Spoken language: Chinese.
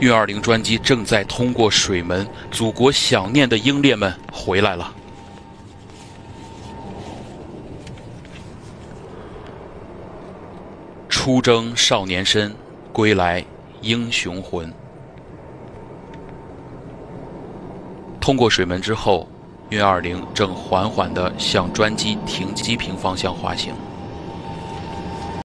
运二零专机正在通过水门祖国想念的英烈们回来了。出征少年身归来英雄魂。通过水门之后运二零正缓缓地向专机停机坪方向滑行。